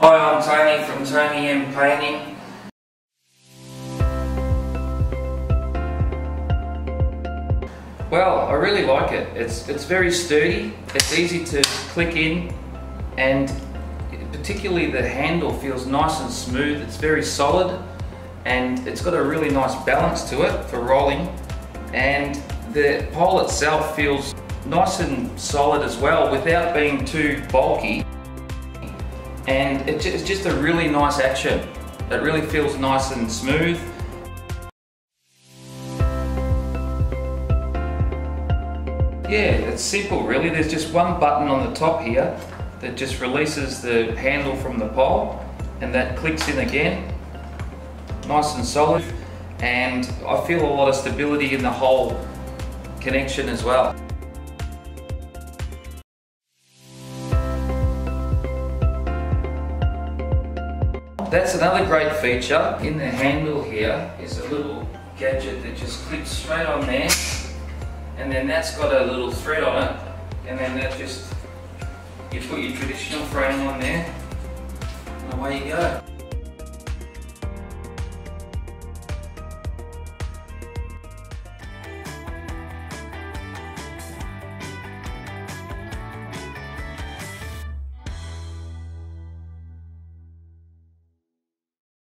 Hi, I'm Tony from Tony M Painting. Well, I really like it. It's, it's very sturdy, it's easy to click in, and particularly the handle feels nice and smooth. It's very solid, and it's got a really nice balance to it for rolling. And the pole itself feels nice and solid as well without being too bulky. And it's just a really nice action. It really feels nice and smooth. Yeah, it's simple really. There's just one button on the top here that just releases the handle from the pole and that clicks in again. Nice and solid and I feel a lot of stability in the whole connection as well. That's another great feature. In the handle here is a little gadget that just clicks straight on there. And then that's got a little thread on it. And then that just you put your traditional frame on there. And away you go